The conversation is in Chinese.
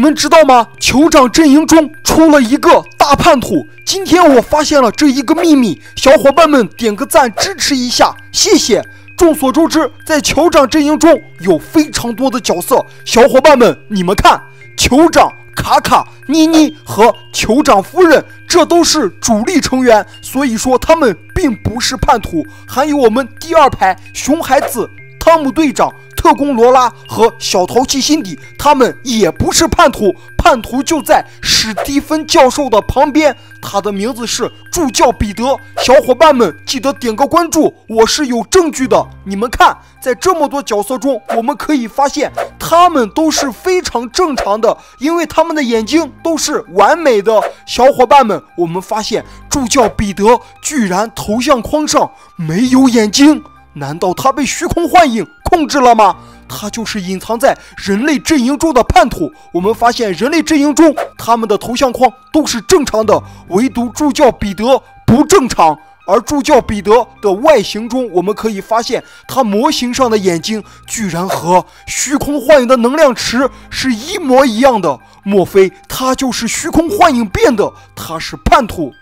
你们知道吗？酋长阵营中出了一个大叛徒。今天我发现了这一个秘密，小伙伴们点个赞支持一下，谢谢。众所周知，在酋长阵营中有非常多的角色，小伙伴们，你们看，酋长卡卡、妮妮和酋长夫人，这都是主力成员，所以说他们并不是叛徒。还有我们第二排熊孩子、汤姆队长。特工罗拉和小淘气辛迪，他们也不是叛徒，叛徒就在史蒂芬教授的旁边，他的名字是助教彼得。小伙伴们记得点个关注，我是有证据的。你们看，在这么多角色中，我们可以发现他们都是非常正常的，因为他们的眼睛都是完美的。小伙伴们，我们发现助教彼得居然头像框上没有眼睛，难道他被虚空幻影？控制了吗？他就是隐藏在人类阵营中的叛徒。我们发现人类阵营中他们的头像框都是正常的，唯独助教彼得不正常。而助教彼得的外形中，我们可以发现他模型上的眼睛居然和虚空幻影的能量池是一模一样的。莫非他就是虚空幻影变的？他是叛徒。